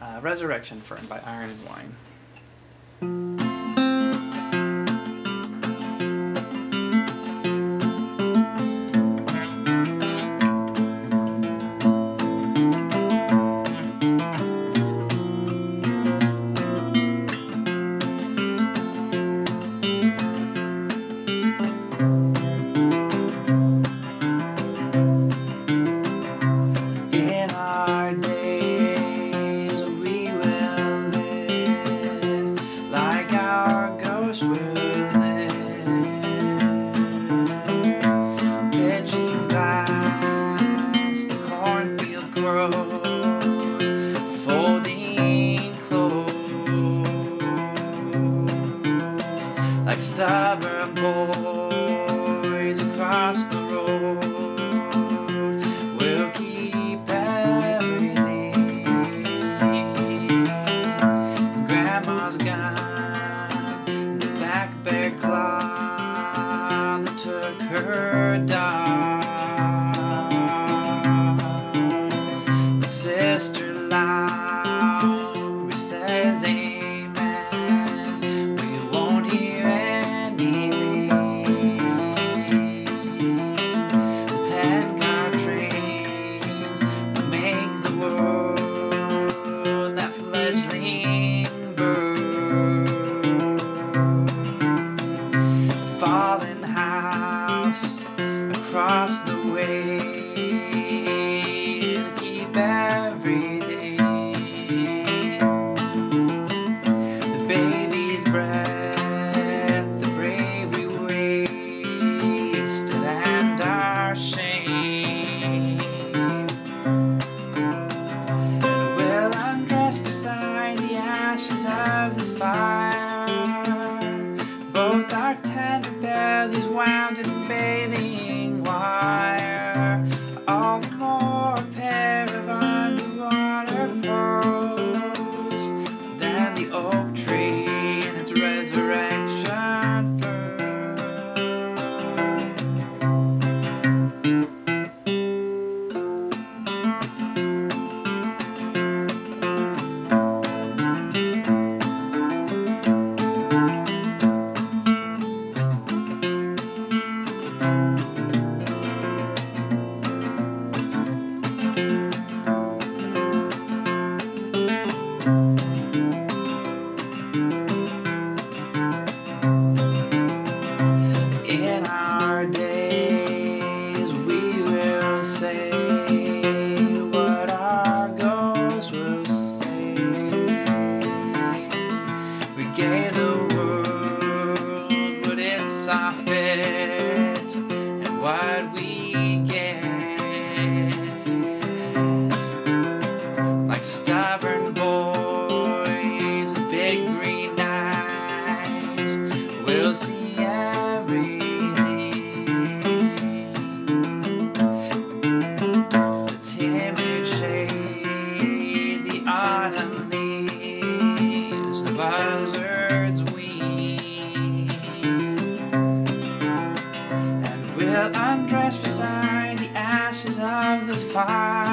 uh, Resurrection Fern by Iron and Wine. like stubborn boys across the road. but we While I'm dressed beside the ashes of the fire.